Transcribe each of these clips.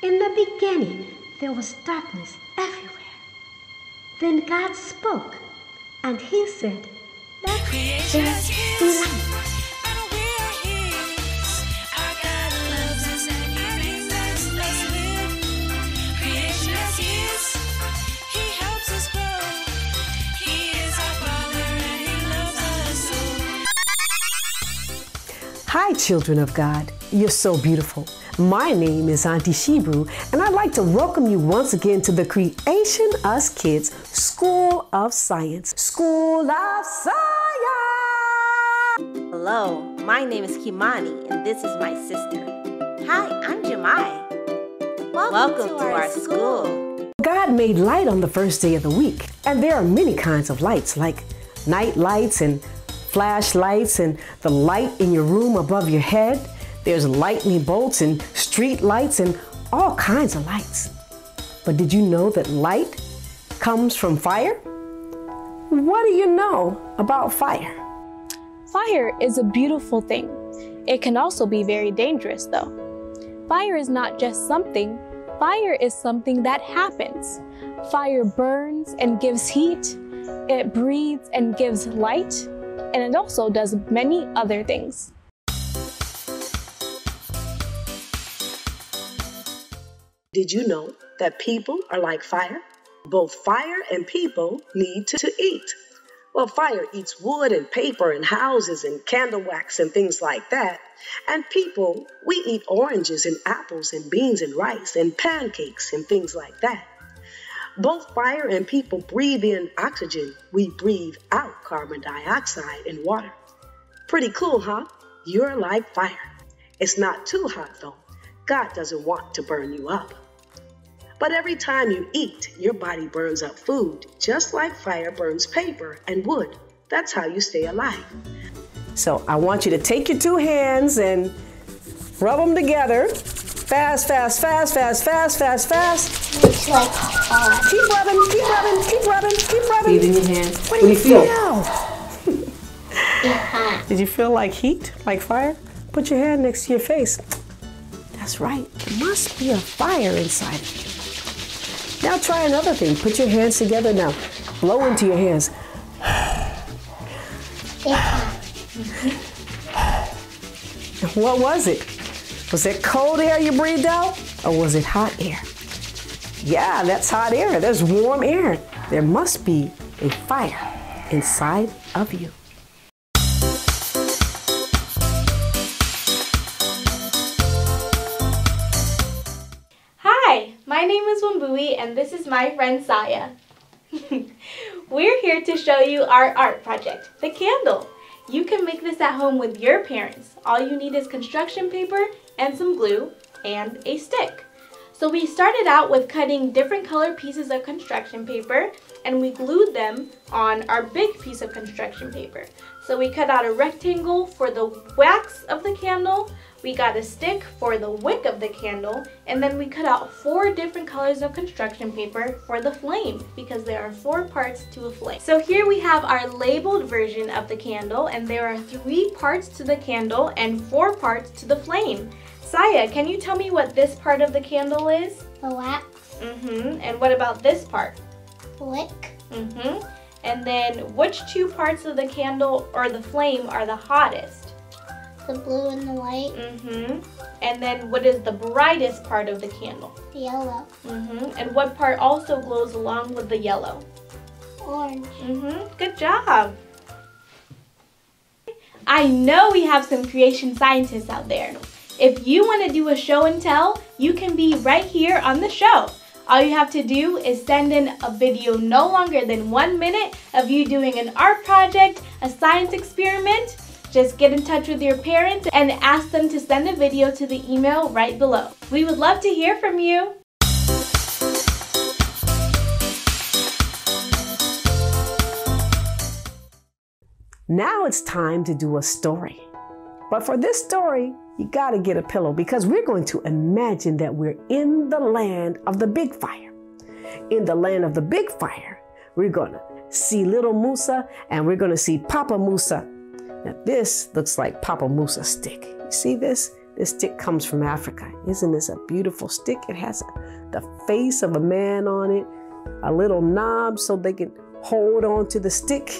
In the beginning, there was darkness everywhere. Then God spoke, and He said, Let there be light. Hi, children of God. You're so beautiful. My name is Auntie Shebrew, and I'd like to welcome you once again to the Creation Us Kids School of Science. School of Science! Hello, my name is Kimani, and this is my sister. Hi, I'm Jamai. Welcome, Welcome to, to, our, our school. school. God made light on the first day of the week, and there are many kinds of lights, like night lights and flashlights and the light in your room above your head. There's lightning bolts and street lights and all kinds of lights. But did you know that light comes from fire? What do you know about fire? Fire is a beautiful thing. It can also be very dangerous though. Fire is not just something, fire is something that happens. Fire burns and gives heat, it breathes and gives light, and it also does many other things. Did you know that people are like fire? Both fire and people need to, to eat. Well, fire eats wood and paper and houses and candle wax and things like that. And people, we eat oranges and apples and beans and rice and pancakes and things like that. Both fire and people breathe in oxygen. We breathe out carbon dioxide and water. Pretty cool, huh? You're like fire. It's not too hot though. God doesn't want to burn you up. But every time you eat, your body burns up food, just like fire burns paper and wood. That's how you stay alive. So I want you to take your two hands and rub them together Fast, fast, fast, fast, fast, fast, fast. It's like hot. Keep rubbing, keep rubbing, keep rubbing, keep rubbing. Breathe in your hand. What do you feel? feel? Did you feel like heat, like fire? Put your hand next to your face. That's right. There must be a fire inside of you. Now try another thing. Put your hands together now. Blow into your hands. what was it? Was it cold air you breathed out or was it hot air? Yeah, that's hot air. There's warm air. There must be a fire inside of you. My name is Wambui and this is my friend Saiyah. We're here to show you our art project, the candle. You can make this at home with your parents. All you need is construction paper and some glue and a stick. So we started out with cutting different color pieces of construction paper and we glued them on our big piece of construction paper. So we cut out a rectangle for the wax of the candle, we got a stick for the wick of the candle, and then we cut out four different colors of construction paper for the flame because there are four parts to a flame. So here we have our labeled version of the candle and there are three parts to the candle and four parts to the flame. Saiyah, can you tell me what this part of the candle is? The wax. Mm-hmm. And what about this part? Wick. Mm-hmm. And then which two parts of the candle or the flame are the hottest? The blue and the white. Mm-hmm. And then what is the brightest part of the candle? The yellow. Mm-hmm. And what part also glows along with the yellow? Orange. Mm-hmm. Good job. I know we have some creation scientists out there. If you want to do a show and tell, you can be right here on the show. All you have to do is send in a video no longer than one minute of you doing an art project, a science experiment. Just get in touch with your parents and ask them to send a video to the email right below. We would love to hear from you. Now it's time to do a story. But for this story, you got to get a pillow because we're going to imagine that we're in the land of the big fire. In the land of the big fire, we're to see little Musa and we're to see Papa Musa. Now, this looks like Papa Musa's stick. You see this? This stick comes from Africa. Isn't this a beautiful stick? It has the face of a man on it, a little knob so they can hold on to the stick.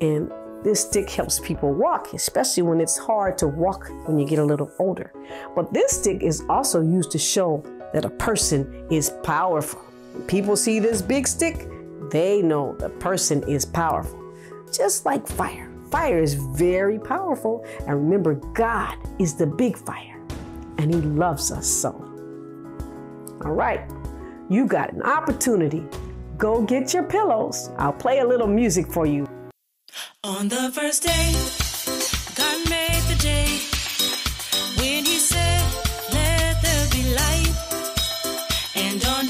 And this stick helps people walk, especially when it's hard to walk when you get a little older. But this stick is also used to show that a person is powerful. When people see this big stick, they know the person is powerful. Just like fire. Fire is very powerful. And remember, God is the big fire, and He loves us so. All right, you got an opportunity. Go get your pillows. I'll play a little music for you. On the first day, God made the day when He said, Let there be light. And on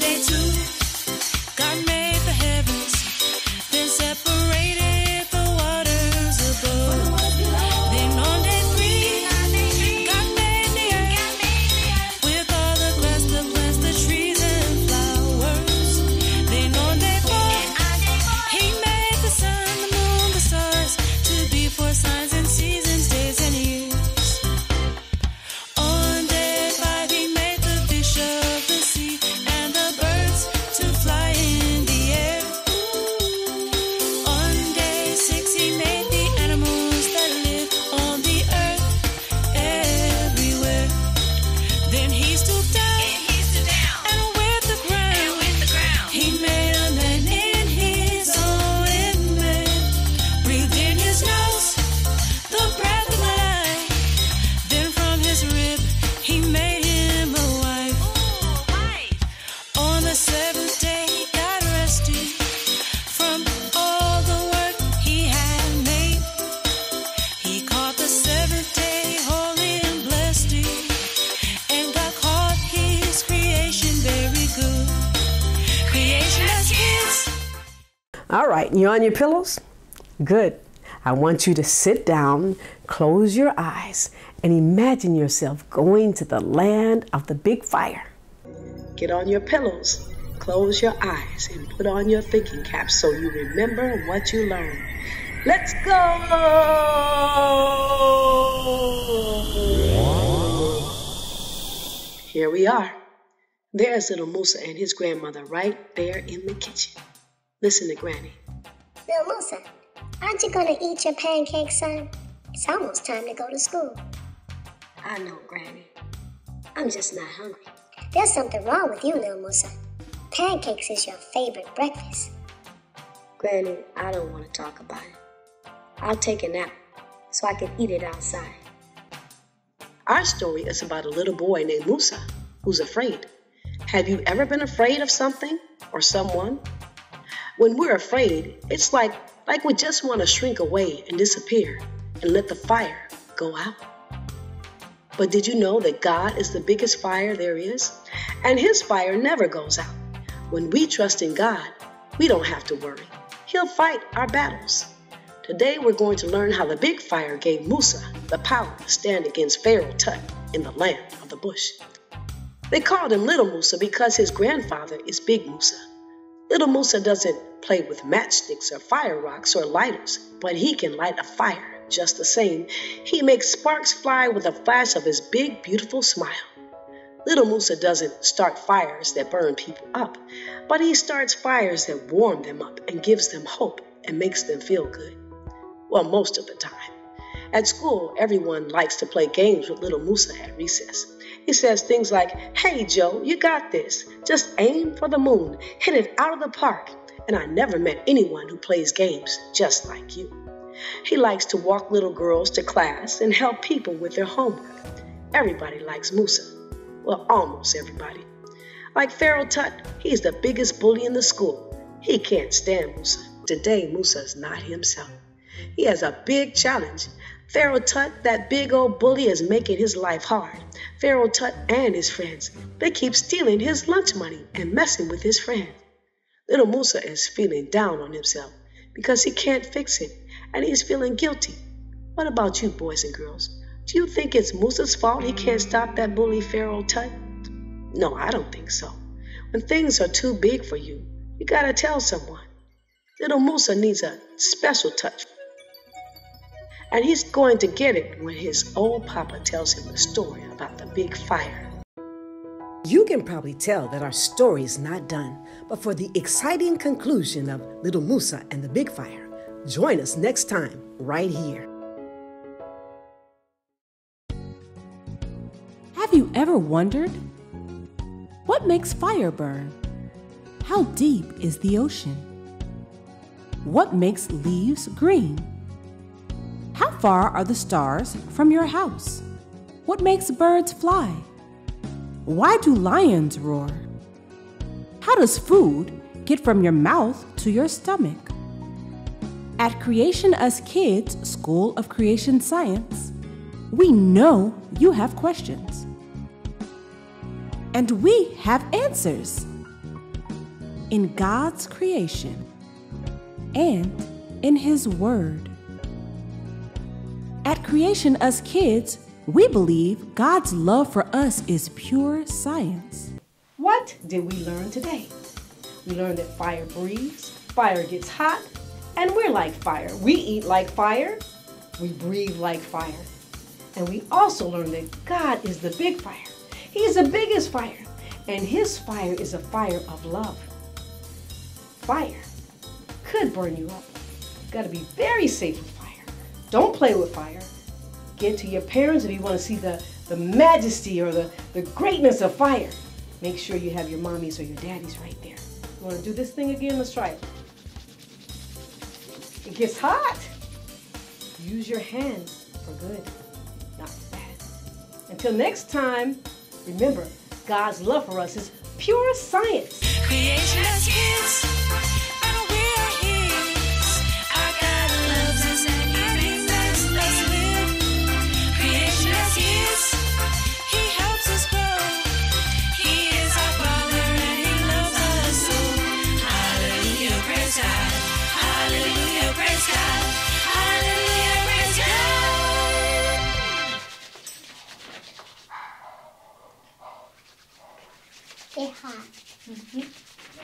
right, you're on your pillows? Good. I want you to sit down, close your eyes, and imagine yourself going to the land of the big fire. Get on your pillows, close your eyes, and put on your thinking caps so you remember what you learned. Let's go! Here we are. There's little Musa and his grandmother right there in the kitchen. Listen to Granny. Little Musa, aren't you gonna eat your pancakes, son? It's almost time to go to school. I know, Granny. I'm just not hungry. There's something wrong with you, little Musa. Pancakes is your favorite breakfast. Granny, I don't want to talk about it. I'll take a nap so I can eat it outside. Our story is about a little boy named Musa who's afraid. Have you ever been afraid of something or someone? When we're afraid, it's like like we just want to shrink away and disappear and let the fire go out. But did you know that God is the biggest fire there is? And his fire never goes out. When we trust in God, we don't have to worry. He'll fight our battles. Today we're going to learn how the big fire gave Musa the power to stand against Pharaoh Tut in the land of the bush. They called him Little Musa because his grandfather is Big Musa. Little Musa doesn't play with matchsticks or fire rocks or lighters, but he can light a fire just the same. He makes sparks fly with a flash of his big, beautiful smile. Little Musa doesn't start fires that burn people up, but he starts fires that warm them up and gives them hope and makes them feel good. Well, most of the time. At school, everyone likes to play games with little Musa at recess. He says things like, Hey, Joe, you got this. Just aim for the moon, hit it out of the park. And I never met anyone who plays games just like you. He likes to walk little girls to class and help people with their homework. Everybody likes Musa. Well, almost everybody. Like Pharaoh Tut, he's the biggest bully in the school. He can't stand Musa. Today, Musa is not himself. He has a big challenge. Pharaoh Tut, that big old bully, is making his life hard. Pharaoh Tut and his friends, they keep stealing his lunch money and messing with his friends. Little Musa is feeling down on himself because he can't fix it and he's feeling guilty. What about you, boys and girls? Do you think it's Musa's fault he can't stop that bully Pharaoh Tut? No, I don't think so. When things are too big for you, you gotta tell someone. Little Musa needs a special touch. And he's going to get it when his old papa tells him the story about the big fire. You can probably tell that our story is not done, but for the exciting conclusion of Little Musa and the Big Fire, join us next time right here. Have you ever wondered? What makes fire burn? How deep is the ocean? What makes leaves green? Far are the stars from your house? What makes birds fly? Why do lions roar? How does food get from your mouth to your stomach? At Creation Us Kids School of Creation Science, we know you have questions. And we have answers. In God's creation and in His Word. At Creation Us Kids, we believe God's love for us is pure science. What did we learn today? We learned that fire breathes, fire gets hot, and we're like fire. We eat like fire, we breathe like fire. And we also learned that God is the big fire. He is the biggest fire, and His fire is a fire of love. Fire could burn you up. Gotta be very safe. Don't play with fire. Get to your parents if you want to see the, the majesty or the, the greatness of fire. Make sure you have your mommies or your daddies right there. You want to do this thing again? Let's try it. It gets hot. Use your hands for good, not bad. Until next time, remember, God's love for us is pure science.